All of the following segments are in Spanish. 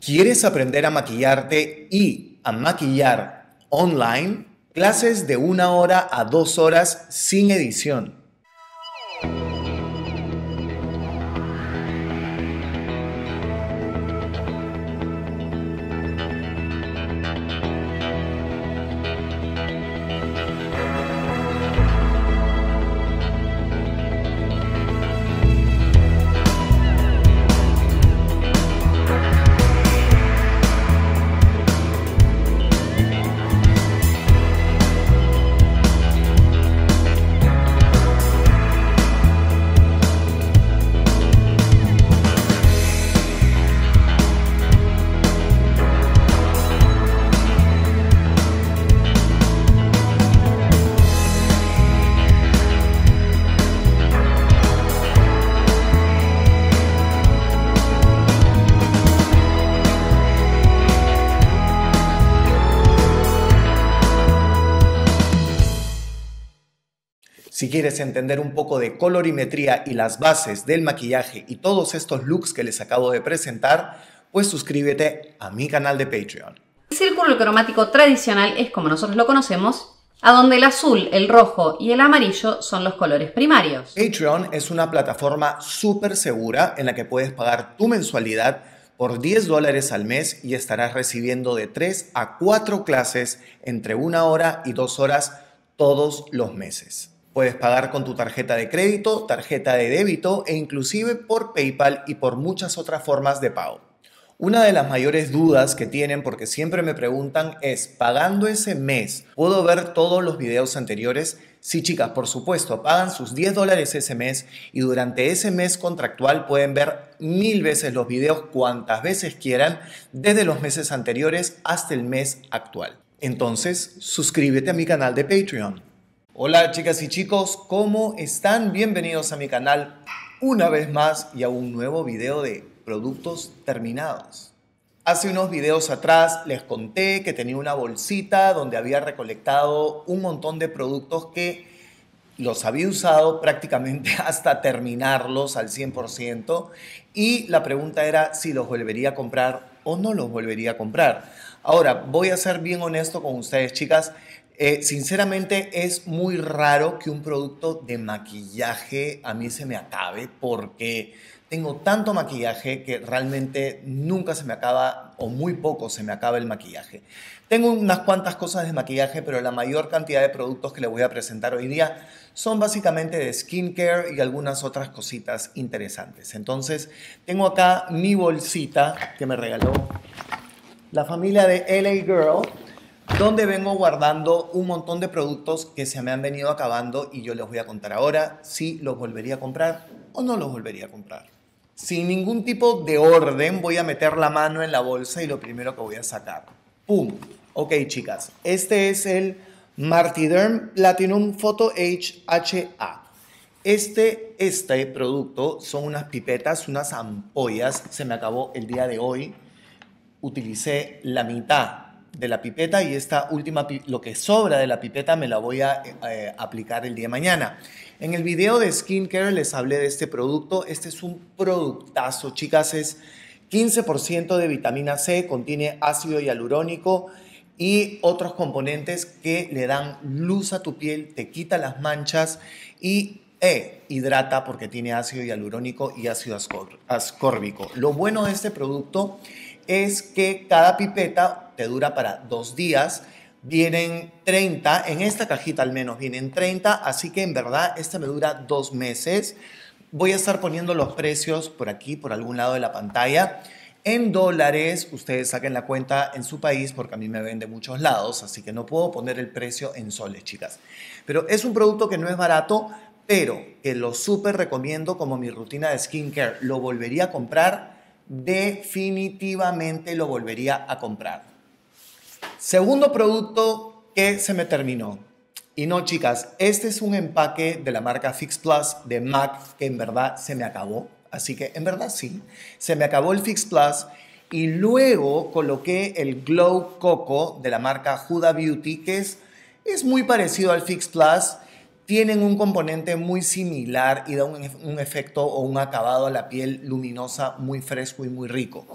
¿Quieres aprender a maquillarte y a maquillar online? Clases de una hora a dos horas sin edición. Si quieres entender un poco de colorimetría y las bases del maquillaje y todos estos looks que les acabo de presentar, pues suscríbete a mi canal de Patreon. El círculo cromático tradicional es como nosotros lo conocemos, a donde el azul, el rojo y el amarillo son los colores primarios. Patreon es una plataforma súper segura en la que puedes pagar tu mensualidad por 10 dólares al mes y estarás recibiendo de 3 a 4 clases entre una hora y dos horas todos los meses. Puedes pagar con tu tarjeta de crédito, tarjeta de débito e inclusive por PayPal y por muchas otras formas de pago. Una de las mayores dudas que tienen, porque siempre me preguntan, es, ¿pagando ese mes puedo ver todos los videos anteriores? Sí, chicas, por supuesto, pagan sus 10 dólares ese mes y durante ese mes contractual pueden ver mil veces los videos cuantas veces quieran, desde los meses anteriores hasta el mes actual. Entonces, suscríbete a mi canal de Patreon. Hola chicas y chicos, ¿cómo están? Bienvenidos a mi canal una vez más y a un nuevo video de productos terminados. Hace unos videos atrás les conté que tenía una bolsita donde había recolectado un montón de productos que los había usado prácticamente hasta terminarlos al 100% y la pregunta era si los volvería a comprar o no los volvería a comprar. Ahora, voy a ser bien honesto con ustedes chicas, eh, sinceramente es muy raro que un producto de maquillaje a mí se me acabe porque tengo tanto maquillaje que realmente nunca se me acaba o muy poco se me acaba el maquillaje. Tengo unas cuantas cosas de maquillaje, pero la mayor cantidad de productos que les voy a presentar hoy día son básicamente de skincare y algunas otras cositas interesantes. Entonces, tengo acá mi bolsita que me regaló la familia de LA Girl donde vengo guardando un montón de productos que se me han venido acabando y yo les voy a contar ahora si los volvería a comprar o no los volvería a comprar. Sin ningún tipo de orden voy a meter la mano en la bolsa y lo primero que voy a sacar. ¡Pum! Ok chicas, este es el Martiderm Platinum Photo HA. Este, este producto son unas pipetas, unas ampollas, se me acabó el día de hoy. Utilicé la mitad de la pipeta y esta última, lo que sobra de la pipeta me la voy a eh, aplicar el día de mañana. En el video de Skincare les hablé de este producto. Este es un productazo, chicas. Es 15% de vitamina C, contiene ácido hialurónico y otros componentes que le dan luz a tu piel, te quita las manchas y e, hidrata porque tiene ácido hialurónico y ácido ascórbico. Lo bueno de este producto es que cada pipeta te dura para dos días. Vienen 30, en esta cajita al menos vienen 30, así que en verdad este me dura dos meses. Voy a estar poniendo los precios por aquí, por algún lado de la pantalla. En dólares, ustedes saquen la cuenta en su país porque a mí me ven de muchos lados, así que no puedo poner el precio en soles, chicas. Pero es un producto que no es barato, pero que lo súper recomiendo como mi rutina de skincare. Lo volvería a comprar definitivamente lo volvería a comprar. Segundo producto que se me terminó. Y no, chicas, este es un empaque de la marca Fix Plus de MAC que en verdad se me acabó. Así que en verdad sí, se me acabó el Fix Plus y luego coloqué el Glow Coco de la marca Huda Beauty que es, es muy parecido al Fix Plus tienen un componente muy similar y da un, efecto o un acabado a la piel luminosa muy fresco y muy rico.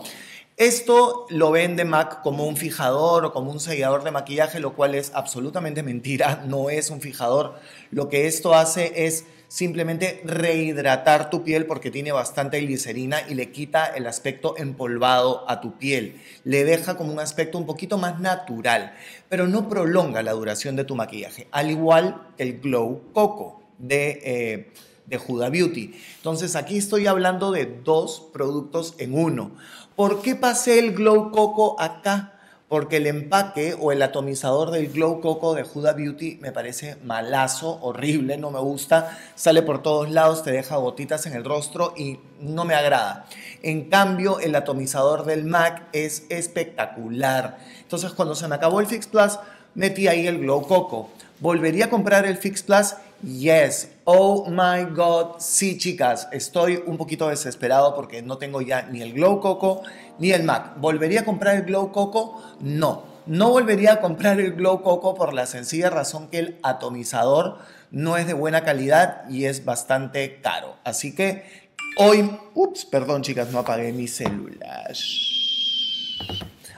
Esto lo vende MAC como un fijador o como un sellador de maquillaje, lo cual es absolutamente mentira, no es un fijador. Lo que esto hace es simplemente rehidratar tu piel porque tiene bastante glicerina y le quita el aspecto empolvado a tu piel. Le deja como un aspecto un poquito más natural, pero no prolonga la duración de tu maquillaje, al igual que el Glow Coco de... Eh, de Huda Beauty. Entonces aquí estoy hablando de dos productos en uno. ¿Por qué pasé el Glow Coco acá? Porque el empaque o el atomizador del Glow Coco de Huda Beauty me parece malazo, horrible, no me gusta. Sale por todos lados, te deja gotitas en el rostro y no me agrada. En cambio, el atomizador del MAC es espectacular. Entonces, cuando se me acabó el Fix Plus, metí ahí el Glow Coco. ¿Volvería a comprar el Fix Plus? Yes. Oh my God. Sí, chicas, estoy un poquito desesperado porque no tengo ya ni el Glow Coco ni el MAC. ¿Volvería a comprar el Glow Coco? No. No volvería a comprar el Glow Coco por la sencilla razón que el atomizador no es de buena calidad y es bastante caro. Así que hoy, ups, perdón chicas, no apagué mi celular.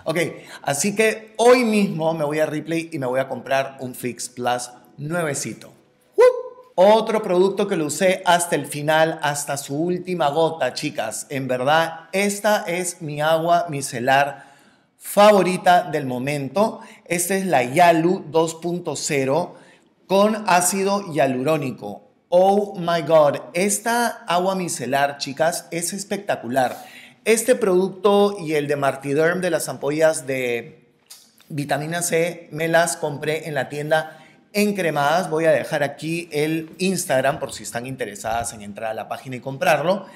Ok, así que hoy mismo me voy a Replay y me voy a comprar un Fix Plus nuevecito. Otro producto que lo usé hasta el final, hasta su última gota, chicas. En verdad, esta es mi agua micelar favorita del momento. Esta es la Yalu 2.0 con ácido hialurónico. Oh my God, esta agua micelar, chicas, es espectacular. Este producto y el de Martiderm de las ampollas de vitamina C me las compré en la tienda encremadas. Voy a dejar aquí el Instagram por si están interesadas en entrar a la página y comprarlo.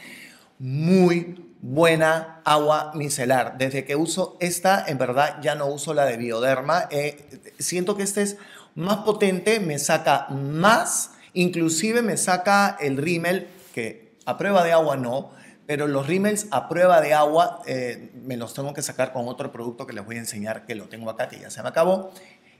Muy buena agua micelar. Desde que uso esta, en verdad ya no uso la de Bioderma. Eh, siento que este es más potente, me saca más, inclusive me saca el rímel, que a prueba de agua no, pero los rímels a prueba de agua eh, me los tengo que sacar con otro producto que les voy a enseñar, que lo tengo acá, que ya se me acabó.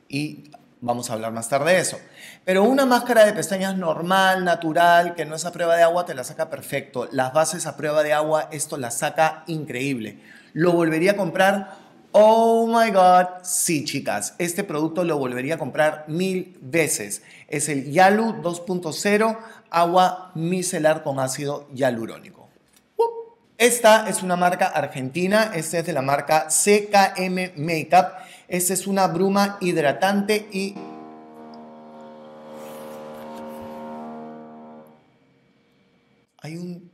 Y Vamos a hablar más tarde de eso. Pero una máscara de pestañas normal, natural, que no es a prueba de agua, te la saca perfecto. Las bases a prueba de agua, esto la saca increíble. ¿Lo volvería a comprar? Oh my God, sí chicas, este producto lo volvería a comprar mil veces. Es el Yalu 2.0 agua micelar con ácido hialurónico. Esta es una marca argentina, esta es de la marca CKM Makeup esta es una bruma hidratante y... Hay un...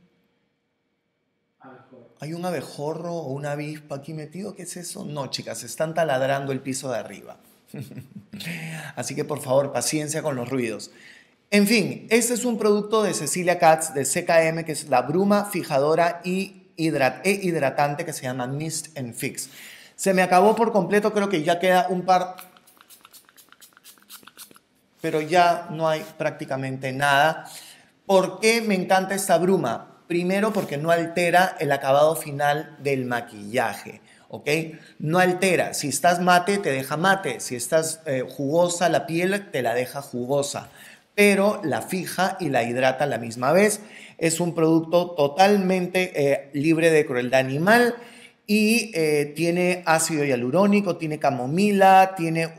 ¿Hay un abejorro o una avispa aquí metido? ¿Qué es eso? No, chicas, están taladrando el piso de arriba. Así que por favor, paciencia con los ruidos. En fin, este es un producto de Cecilia Katz de CKM, que es la bruma fijadora y e hidratante que se llama Mist and Fix. Se me acabó por completo, creo que ya queda un par, pero ya no hay prácticamente nada. ¿Por qué me encanta esta bruma? Primero porque no altera el acabado final del maquillaje. ¿ok? No altera. Si estás mate, te deja mate. Si estás eh, jugosa la piel, te la deja jugosa. Pero la fija y la hidrata a la misma vez. Es un producto totalmente eh, libre de crueldad animal y eh, tiene ácido hialurónico, tiene camomila, tiene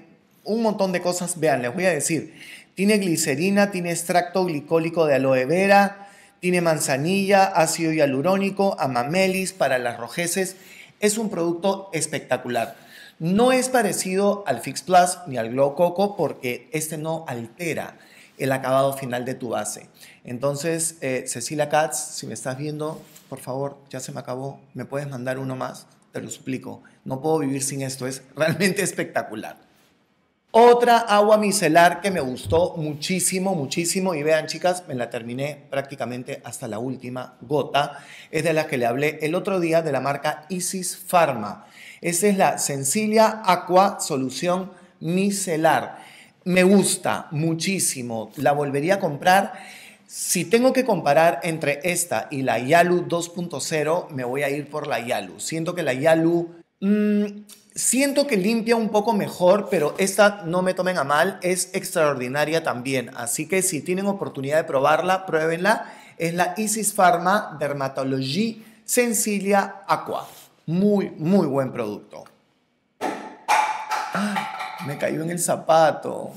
un montón de cosas. Vean, les voy a decir, tiene glicerina, tiene extracto glicólico de aloe vera, tiene manzanilla, ácido hialurónico, amamelis para las rojeces. Es un producto espectacular. No es parecido al Fix Plus ni al Glow Coco porque este no altera el acabado final de tu base. Entonces, eh, Cecilia Katz, si me estás viendo, por favor, ya se me acabó, ¿me puedes mandar uno más? Te lo suplico, no puedo vivir sin esto, es realmente espectacular. Otra agua micelar que me gustó muchísimo, muchísimo, y vean chicas, me la terminé prácticamente hasta la última gota, es de la que le hablé el otro día de la marca Isis Pharma. Esa es la Sencilia Aqua Solución Micelar. Me gusta muchísimo, la volvería a comprar si tengo que comparar entre esta y la Yalu 2.0, me voy a ir por la Yalu. Siento que la Yalu... Mm, siento que limpia un poco mejor, pero esta, no me tomen a mal, es extraordinaria también. Así que si tienen oportunidad de probarla, pruébenla. Es la Isis Pharma Dermatology Sencilia Aqua. Muy, muy buen producto. me cayó en el zapato.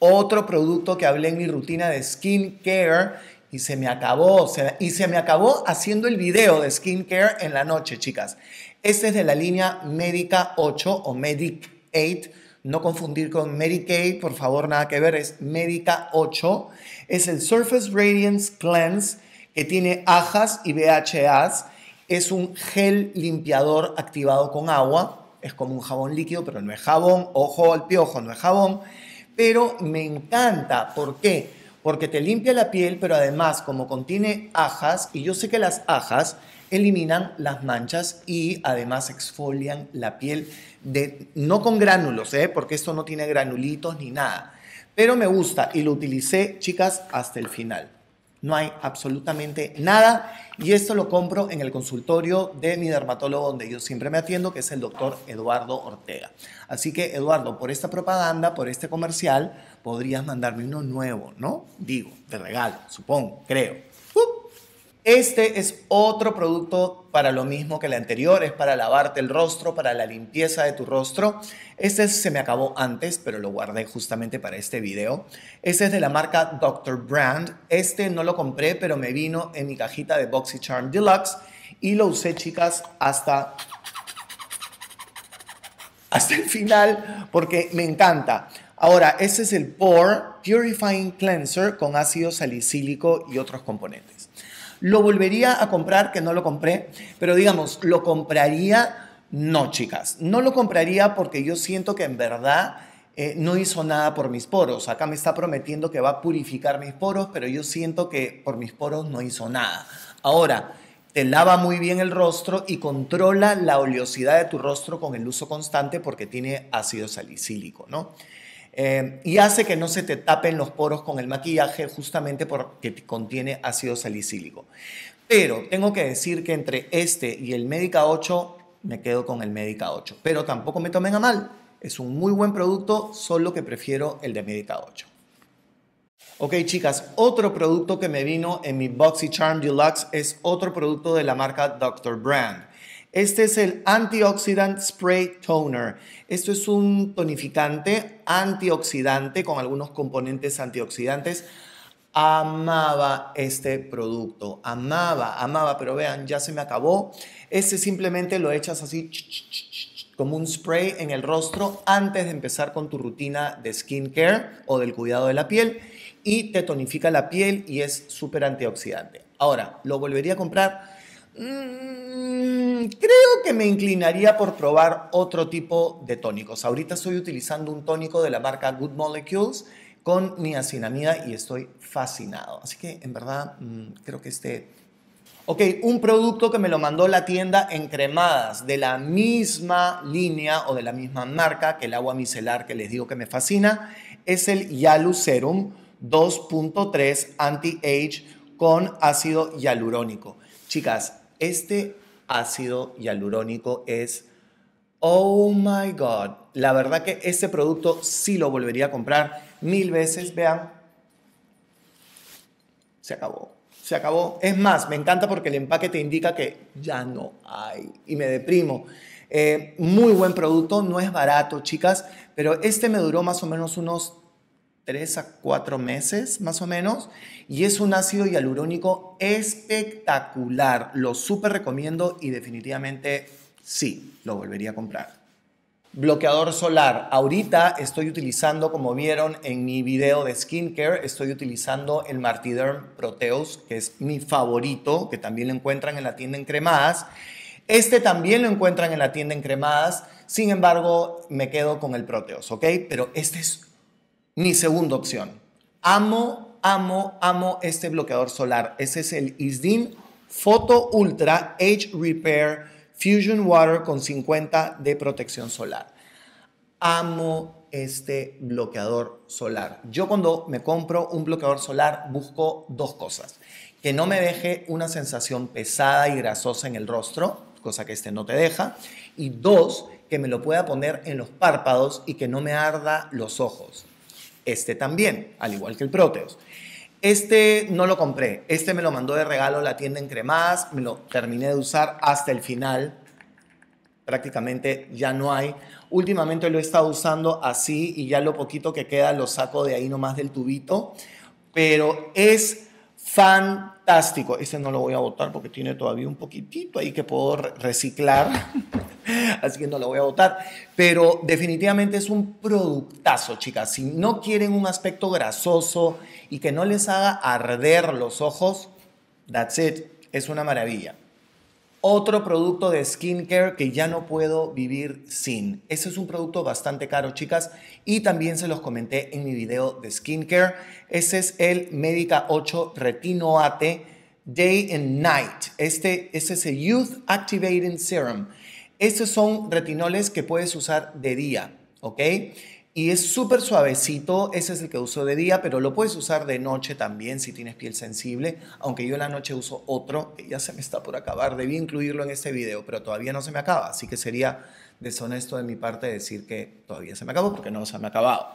Otro producto que hablé en mi rutina de skincare y se me acabó. y se me acabó haciendo el video de skincare en la noche, chicas. Este es de la línea Medica 8 o Medic 8. No confundir con Medicaid, por favor, nada que ver, es Medica 8. Es el Surface Radiance Cleanse que tiene ajas y BHAs. Es un gel limpiador activado con agua. Es como un jabón líquido, pero no es jabón. Ojo al piojo, no es jabón. Pero me encanta. ¿Por qué? Porque te limpia la piel, pero además, como contiene ajas, y yo sé que las ajas eliminan las manchas y además exfolian la piel, de, no con gránulos, ¿eh? porque esto no tiene granulitos ni nada. Pero me gusta y lo utilicé, chicas, hasta el final. No hay absolutamente nada y esto lo compro en el consultorio de mi dermatólogo donde yo siempre me atiendo, que es el doctor Eduardo Ortega. Así que, Eduardo, por esta propaganda, por este comercial, podrías mandarme uno nuevo, ¿no? Digo, de regalo, supongo, creo. Este es otro producto para lo mismo que el anterior, es para lavarte el rostro, para la limpieza de tu rostro. Este se me acabó antes, pero lo guardé justamente para este video. Este es de la marca Dr. Brand. Este no lo compré, pero me vino en mi cajita de BoxyCharm Deluxe y lo usé, chicas, hasta hasta el final porque me encanta. Ahora, este es el Pore Purifying Cleanser con ácido salicílico y otros componentes. ¿Lo volvería a comprar? Que no lo compré, pero digamos, ¿lo compraría? No, chicas, no lo compraría porque yo siento que en verdad eh, no hizo nada por mis poros. Acá me está prometiendo que va a purificar mis poros, pero yo siento que por mis poros no hizo nada. Ahora, te lava muy bien el rostro y controla la oleosidad de tu rostro con el uso constante porque tiene ácido salicílico, ¿no? Eh, y hace que no se te tapen los poros con el maquillaje justamente porque contiene ácido salicílico. Pero tengo que decir que entre este y el Medica 8 me quedo con el Medica 8. Pero tampoco me tomen a mal. Es un muy buen producto, solo que prefiero el de Medica 8. Ok, chicas, otro producto que me vino en mi Boxy Charm Deluxe es otro producto de la marca Dr. Brand. Este es el Antioxidant Spray Toner. Esto es un tonificante antioxidante con algunos componentes antioxidantes. Amaba este producto, amaba, amaba, pero vean, ya se me acabó. Este simplemente lo echas así como un spray en el rostro antes de empezar con tu rutina de skincare o del cuidado de la piel y te tonifica la piel y es súper antioxidante. Ahora, ¿lo volvería a comprar? Mm, creo que me inclinaría por probar otro tipo de tónicos. Ahorita estoy utilizando un tónico de la marca Good Molecules con niacinamida y estoy fascinado. Así que en verdad mm, creo que este... Ok, un producto que me lo mandó la tienda en cremadas de la misma línea o de la misma marca que el agua micelar que les digo que me fascina es el Yalu Serum 2.3 Anti-Age con ácido hialurónico. Chicas, este ácido hialurónico es, oh my god, la verdad que este producto sí lo volvería a comprar mil veces, vean, se acabó, se acabó. Es más, me encanta porque el empaque te indica que ya no hay y me deprimo. Eh, muy buen producto, no es barato, chicas, pero este me duró más o menos unos 3 a 4 meses más o menos y es un ácido hialurónico espectacular. Lo súper recomiendo y definitivamente sí, lo volvería a comprar. Bloqueador solar. Ahorita estoy utilizando, como vieron en mi video de skincare, estoy utilizando el Martiderm Proteus, que es mi favorito, que también lo encuentran en la tienda en cremadas. Este también lo encuentran en la tienda en cremadas, sin embargo, me quedo con el Proteus, ¿ok? Pero este es mi segunda opción. Amo, amo, amo este bloqueador solar. Ese es el Isdin Photo Ultra Age Repair Fusion Water con 50 de protección solar. Amo este bloqueador solar. Yo cuando me compro un bloqueador solar busco dos cosas. Que no me deje una sensación pesada y grasosa en el rostro, cosa que este no te deja. Y dos, que me lo pueda poner en los párpados y que no me arda los ojos. Este también, al igual que el Proteus. Este no lo compré, este me lo mandó de regalo la tienda en Cremadas, me lo terminé de usar hasta el final prácticamente ya no hay. Últimamente lo he estado usando así y ya lo poquito que queda lo saco de ahí nomás del tubito, pero es fantástico. Este no lo voy a botar porque tiene todavía un poquitito ahí que puedo reciclar, así que no lo voy a botar, pero definitivamente es un productazo, chicas. Si no quieren un aspecto grasoso y que no les haga arder los ojos, that's it, es una maravilla. Otro producto de skincare que ya no puedo vivir sin. Ese es un producto bastante caro, chicas, y también se los comenté en mi video de skincare. Ese es el Medica 8 Retinoate Day and Night. Este, este es el Youth Activating Serum. Estos son retinoles que puedes usar de día, ¿ok? Y es súper suavecito, ese es el que uso de día, pero lo puedes usar de noche también si tienes piel sensible, aunque yo en la noche uso otro, que ya se me está por acabar, debí incluirlo en este video, pero todavía no se me acaba, así que sería deshonesto de mi parte decir que todavía se me acabó porque no se me ha acabado.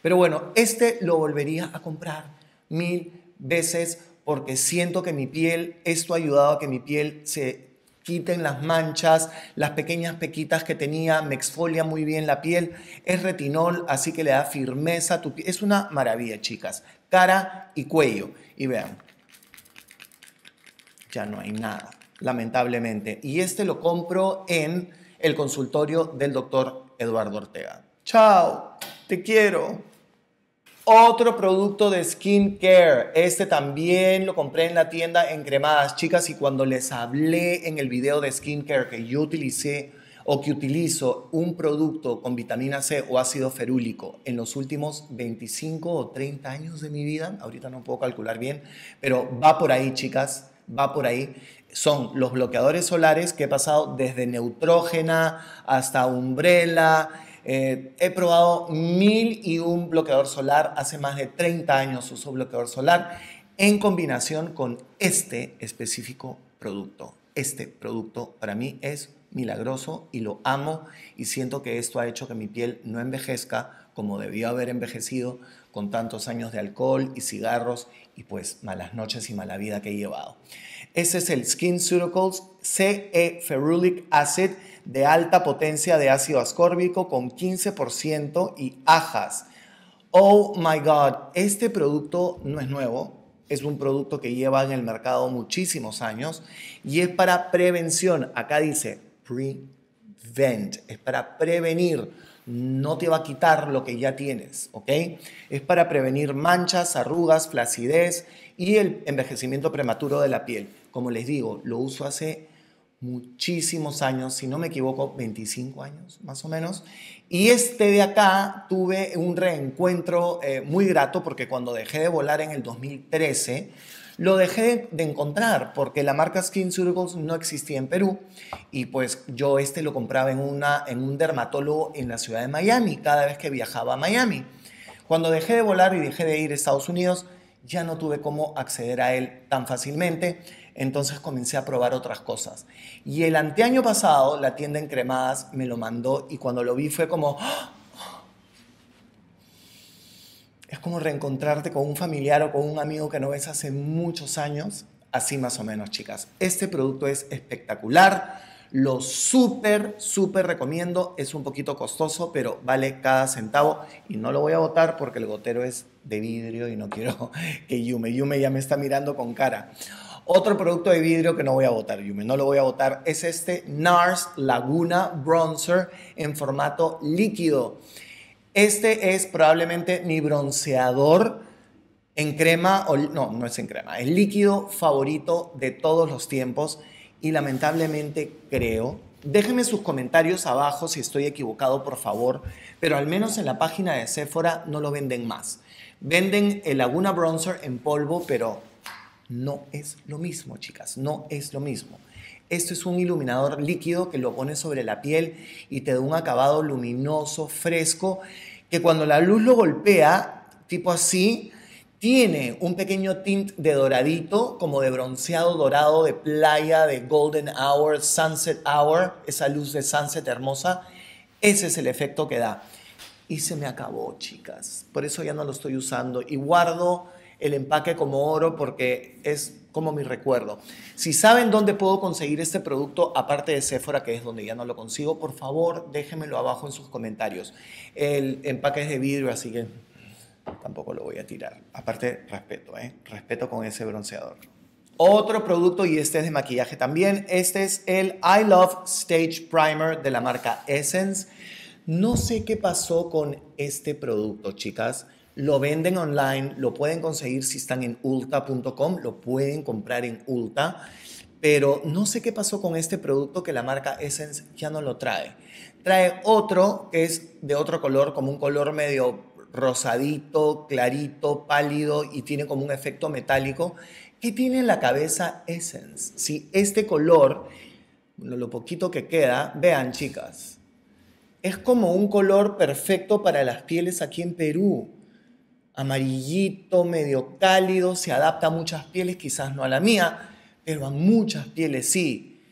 Pero bueno, este lo volvería a comprar mil veces porque siento que mi piel, esto ha ayudado a que mi piel se quiten las manchas, las pequeñas pequitas que tenía, me exfolia muy bien la piel. Es retinol, así que le da firmeza a tu piel. Es una maravilla, chicas. Cara y cuello. Y vean, ya no hay nada, lamentablemente. Y este lo compro en el consultorio del doctor Eduardo Ortega. Chao, te quiero. Otro producto de skincare. Este también lo compré en la tienda en cremadas, chicas. Y cuando les hablé en el video de skincare que yo utilicé o que utilizo un producto con vitamina C o ácido ferúlico en los últimos 25 o 30 años de mi vida, ahorita no puedo calcular bien, pero va por ahí, chicas, va por ahí. Son los bloqueadores solares que he pasado desde Neutrógena hasta Umbrella eh, he probado mil y un bloqueador solar. Hace más de 30 años uso bloqueador solar en combinación con este específico producto. Este producto para mí es milagroso y lo amo y siento que esto ha hecho que mi piel no envejezca como debió haber envejecido con tantos años de alcohol y cigarros y pues malas noches y mala vida que he llevado. Ese es el Skin Suricals CE Ferulic Acid de alta potencia de ácido ascórbico con 15% y ajas. Oh my God, este producto no es nuevo, es un producto que lleva en el mercado muchísimos años y es para prevención. Acá dice prevent, es para prevenir. No te va a quitar lo que ya tienes, ¿ok? Es para prevenir manchas, arrugas, flacidez y el envejecimiento prematuro de la piel. Como les digo, lo uso hace muchísimos años, si no me equivoco, 25 años más o menos. Y este de acá tuve un reencuentro eh, muy grato porque cuando dejé de volar en el 2013, lo dejé de encontrar porque la marca Skin Circles no existía en Perú y pues yo este lo compraba en, una, en un dermatólogo en la ciudad de Miami cada vez que viajaba a Miami. Cuando dejé de volar y dejé de ir a Estados Unidos, ya no tuve cómo acceder a él tan fácilmente entonces comencé a probar otras cosas. Y el anteaño pasado, la tienda en Cremadas me lo mandó y cuando lo vi fue como... ¡ah! Es como reencontrarte con un familiar o con un amigo que no ves hace muchos años. Así más o menos, chicas. Este producto es espectacular. Lo súper, súper recomiendo. Es un poquito costoso, pero vale cada centavo. Y no lo voy a botar porque el gotero es de vidrio y no quiero que Yume. Yume ya me está mirando con cara. Otro producto de vidrio que no voy a botar, Yume, no lo voy a botar, es este NARS Laguna Bronzer en formato líquido. Este es probablemente mi bronceador en crema, o, no, no es en crema, el líquido favorito de todos los tiempos y lamentablemente creo, déjenme sus comentarios abajo si estoy equivocado, por favor, pero al menos en la página de Sephora no lo venden más. Venden el Laguna Bronzer en polvo, pero no es lo mismo, chicas, no es lo mismo. Esto es un iluminador líquido que lo pones sobre la piel y te da un acabado luminoso, fresco, que cuando la luz lo golpea, tipo así, tiene un pequeño tint de doradito, como de bronceado dorado de playa, de golden hour, sunset hour, esa luz de sunset hermosa. Ese es el efecto que da. Y se me acabó, chicas. Por eso ya no lo estoy usando. Y guardo el empaque como oro porque es como mi recuerdo. Si saben dónde puedo conseguir este producto, aparte de Sephora, que es donde ya no lo consigo, por favor déjenmelo abajo en sus comentarios. El empaque es de vidrio, así que tampoco lo voy a tirar. Aparte, respeto, ¿eh? Respeto con ese bronceador. Otro producto, y este es de maquillaje también, este es el I Love Stage Primer de la marca Essence. No sé qué pasó con este producto, chicas. Lo venden online, lo pueden conseguir si están en ulta.com, lo pueden comprar en Ulta, pero no sé qué pasó con este producto que la marca Essence ya no lo trae. Trae otro que es de otro color, como un color medio rosadito, clarito, pálido y tiene como un efecto metálico. ¿Qué tiene en la cabeza Essence? Si este color, lo poquito que queda, vean chicas, es como un color perfecto para las pieles aquí en Perú amarillito, medio cálido, se adapta a muchas pieles, quizás no a la mía, pero a muchas pieles sí.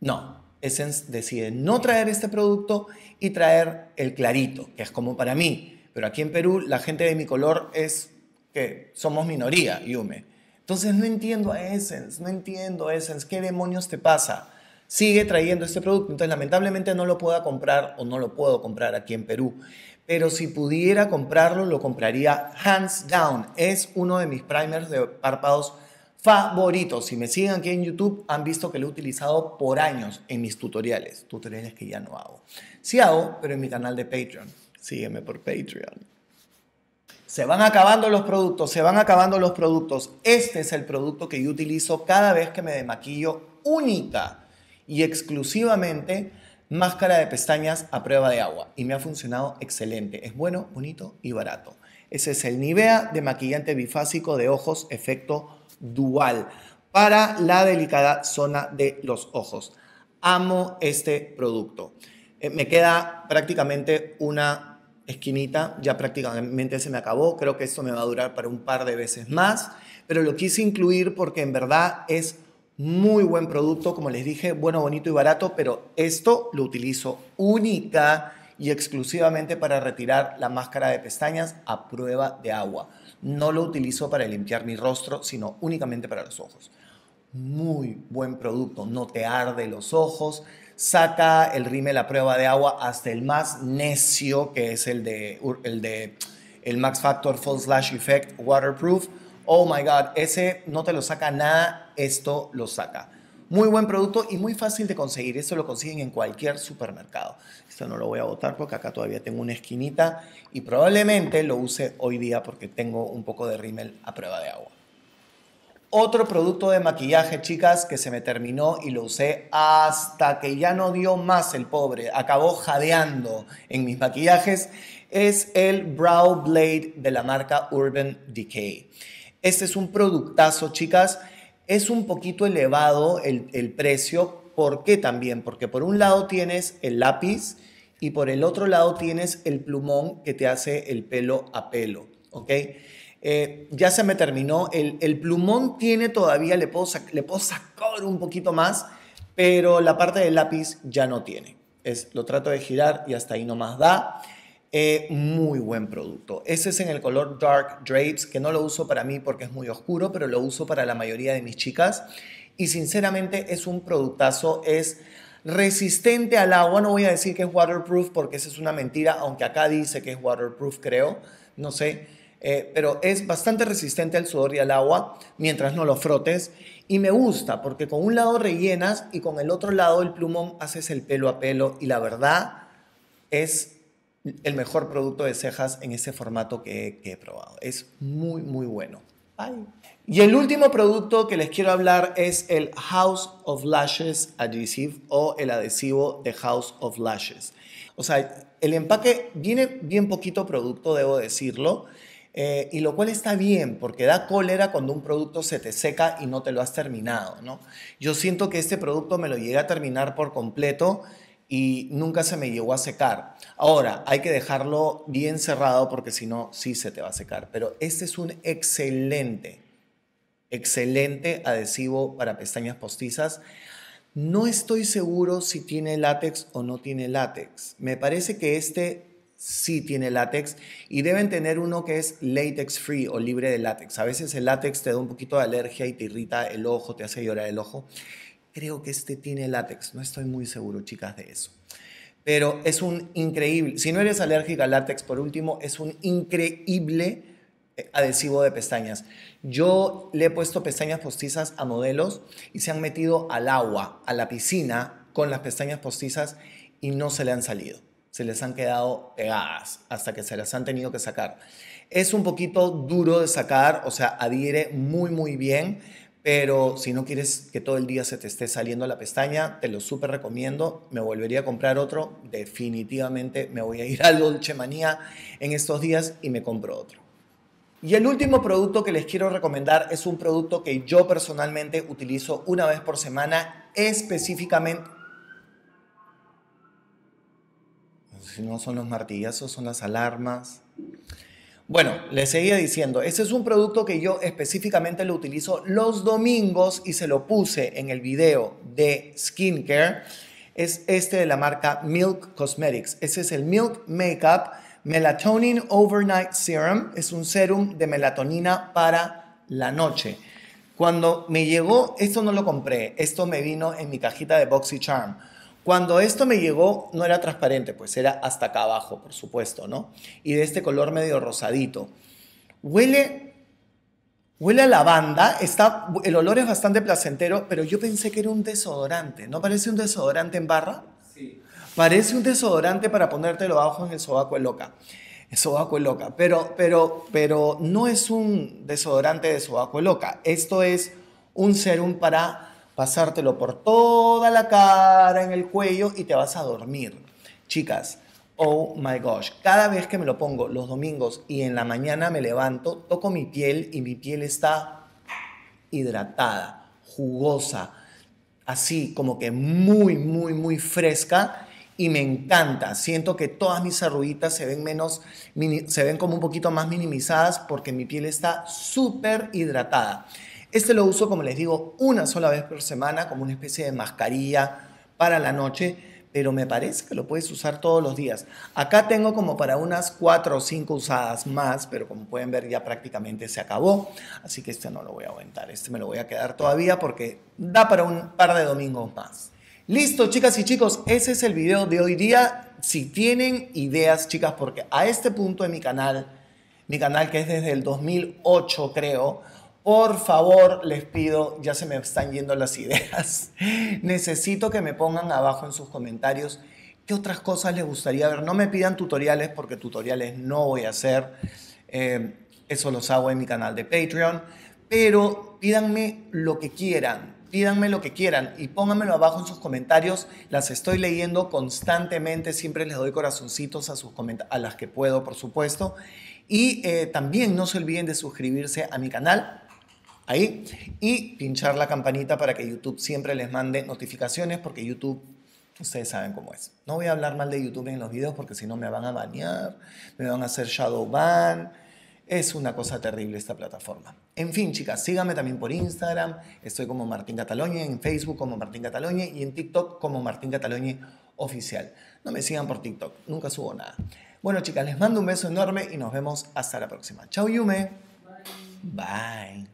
No, Essence decide no traer este producto y traer el clarito, que es como para mí. Pero aquí en Perú la gente de mi color es que somos minoría, Yume. Entonces no entiendo a Essence, no entiendo Essence, ¿qué demonios te pasa? Sigue trayendo este producto, entonces lamentablemente no lo puedo comprar o no lo puedo comprar aquí en Perú pero si pudiera comprarlo, lo compraría hands down. Es uno de mis primers de párpados favoritos. Si me siguen aquí en YouTube, han visto que lo he utilizado por años en mis tutoriales, tutoriales que ya no hago. Sí hago, pero en mi canal de Patreon. Sígueme por Patreon. Se van acabando los productos, se van acabando los productos. Este es el producto que yo utilizo cada vez que me demaquillo única y exclusivamente Máscara de pestañas a prueba de agua y me ha funcionado excelente. Es bueno, bonito y barato. Ese es el Nivea de maquillante bifásico de ojos efecto dual para la delicada zona de los ojos. Amo este producto. Eh, me queda prácticamente una esquinita, ya prácticamente se me acabó. Creo que esto me va a durar para un par de veces más, pero lo quise incluir porque en verdad es muy buen producto, como les dije, bueno, bonito y barato, pero esto lo utilizo única y exclusivamente para retirar la máscara de pestañas a prueba de agua. No lo utilizo para limpiar mi rostro, sino únicamente para los ojos. Muy buen producto, no te arde los ojos, saca el rímel a prueba de agua hasta el más necio, que es el de el, de, el Max Factor Full Slash Effect Waterproof oh my God, ese no te lo saca nada, esto lo saca. Muy buen producto y muy fácil de conseguir. Esto lo consiguen en cualquier supermercado. Esto no lo voy a botar porque acá todavía tengo una esquinita y probablemente lo use hoy día porque tengo un poco de rímel a prueba de agua. Otro producto de maquillaje, chicas, que se me terminó y lo usé hasta que ya no dio más el pobre. Acabó jadeando en mis maquillajes. Es el Brow Blade de la marca Urban Decay. Este es un productazo, chicas. Es un poquito elevado el, precio. ¿Por qué también? Porque por un lado tienes el lápiz y por el otro lado tienes el plumón que te hace el pelo a pelo. ¿Ok? Eh, ya se me terminó. El, plumón tiene todavía, le puedo, sacar un poquito más, pero la parte del lápiz ya no tiene. Es, lo trato de girar y hasta ahí nomás da. Eh, muy buen producto. Ese es en el color Dark Drapes, que no lo uso para mí porque es muy oscuro, pero lo uso para la mayoría de mis chicas. Y sinceramente es un productazo, es resistente al agua. No voy a decir que es waterproof porque esa es una mentira, aunque acá dice que es waterproof, creo. No sé. Eh, pero es bastante resistente al sudor y al agua mientras no lo frotes. Y me gusta porque con un lado rellenas y con el otro lado el plumón haces el pelo a pelo. Y la verdad es el mejor producto de cejas en ese formato que, he probado. Es muy, muy bueno. Y el último producto que les quiero hablar es el House of Lashes Adhesive o el adhesivo de House of Lashes. O sea, el empaque viene bien poquito producto, debo decirlo. Eh, y lo cual está bien, porque da cólera cuando un producto se te seca y no te lo has terminado, ¿no? Yo siento que este producto me lo llegué a terminar por completo y nunca se me llegó a secar. Ahora, hay que dejarlo bien cerrado porque si no, sí se te va a secar. Pero este es un excelente, excelente adhesivo para pestañas postizas. No estoy seguro si tiene látex o no tiene látex. Me parece que este sí tiene látex y deben tener uno que es latex free o libre de látex. A veces el látex te da un poquito de alergia y te irrita el ojo, te hace llorar el ojo. Creo que este tiene látex, no estoy muy seguro, chicas, de eso. Pero es un increíble, si no eres alérgica al látex, por último, es un increíble eh, adhesivo de pestañas. Yo le he puesto pestañas postizas a modelos y se han metido al agua, a la piscina, con las pestañas postizas y no se le han salido se les han quedado pegadas hasta que se las han tenido que sacar. Es un poquito duro de sacar, o sea, adhiere muy, muy bien, pero si no quieres que todo el día se te esté saliendo la pestaña, te lo súper recomiendo. Me volvería a comprar otro. Definitivamente me voy a ir a Dolce Manía en estos días y me compro otro. Y el último producto que les quiero recomendar es un producto que yo personalmente utilizo una vez por semana, específicamente si no son los martillazos, son las alarmas. Bueno, les seguía diciendo, ese es un producto que yo específicamente lo utilizo los domingos y se lo puse en el video de skincare. Es este de la marca Milk Cosmetics. Ese es el Milk Makeup Melatonin Overnight Serum. Es un serum de melatonina para la noche. Cuando me llegó, esto no lo compré, esto me vino en mi cajita de BoxyCharm. Cuando esto me llegó no era transparente, pues era hasta acá abajo, por supuesto, ¿no? Y de este color medio rosadito. Huele, huele a lavanda, está, el olor es bastante placentero, pero yo pensé que era un desodorante. ¿No parece un desodorante en barra? Sí. Parece un desodorante para ponértelo abajo en el sobaco de loca. El sobaco de loca, pero, pero, pero no es un desodorante de sobaco de loca. Esto es un serum para pasártelo por toda la cara, en el cuello y te vas a dormir. Chicas, oh my gosh, cada vez que me lo pongo los domingos y en la mañana me levanto, toco mi piel y mi piel está hidratada, jugosa, así como que muy, muy, muy fresca y me encanta. Siento que todas mis arruguitas se ven menos, se ven como un poquito más minimizadas porque mi piel está súper hidratada. Este lo uso, como les digo, una sola vez por semana como una especie de mascarilla para la noche, pero me parece que lo puedes usar todos los días. Acá tengo como para unas cuatro o cinco usadas más, pero como pueden ver ya prácticamente se acabó, así que este no lo voy a aguantar, este me lo voy a quedar todavía porque da para un par de domingos más. Listo, chicas y chicos, ese es el video de hoy día. Si tienen ideas, chicas, porque a este punto de mi canal, mi canal que es desde el 2008 creo, por favor, les pido, ya se me están yendo las ideas. Necesito que me pongan abajo en sus comentarios qué otras cosas les gustaría ver. No me pidan tutoriales porque tutoriales no voy a hacer. Eh, eso los hago en mi canal de Patreon. Pero pídanme lo que quieran. Pídanme lo que quieran y pónganmelo abajo en sus comentarios. Las estoy leyendo constantemente. Siempre les doy corazoncitos a, sus a las que puedo, por supuesto. Y eh, también no se olviden de suscribirse a mi canal ahí y pinchar la campanita para que YouTube siempre les mande notificaciones porque YouTube, ustedes saben cómo es. No voy a hablar mal de YouTube en los videos porque si no me van a banear, me van a hacer shadow ban. Es una cosa terrible esta plataforma. En fin, chicas, síganme también por Instagram. Estoy como Martín Cataloñe, en Facebook como Martín Cataloñe y en TikTok como Martín Cataloñe Oficial. No me sigan por TikTok, nunca subo nada. Bueno, chicas, les mando un beso enorme y nos vemos hasta la próxima. Chao, Yume. Bye. Bye.